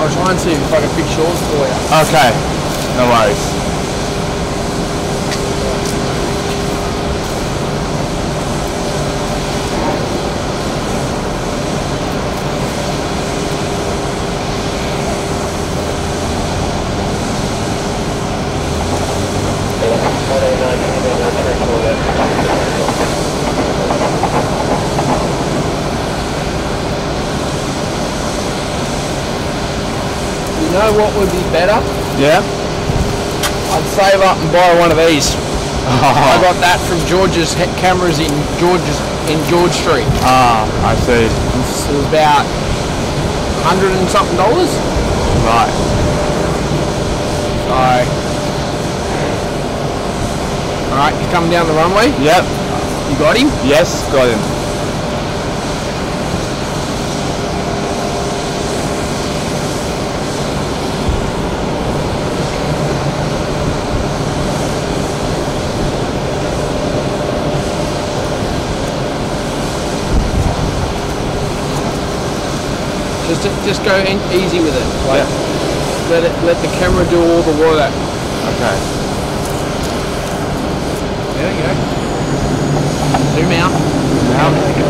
I'll try and see if I can fix yours for you. Okay, no worries. You know what would be better? Yeah. I'd save up and buy one of these. I got that from George's cameras in George's in George Street. Ah, I see. It was about hundred and something dollars. Right. So, all right, you coming down the runway? Yep. You got him? Yes, got him. Just just go in easy with it. Like, yeah. Let it let the camera do all the work. Okay. There you go. Zoom out. Zoom out.